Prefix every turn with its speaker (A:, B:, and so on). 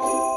A: you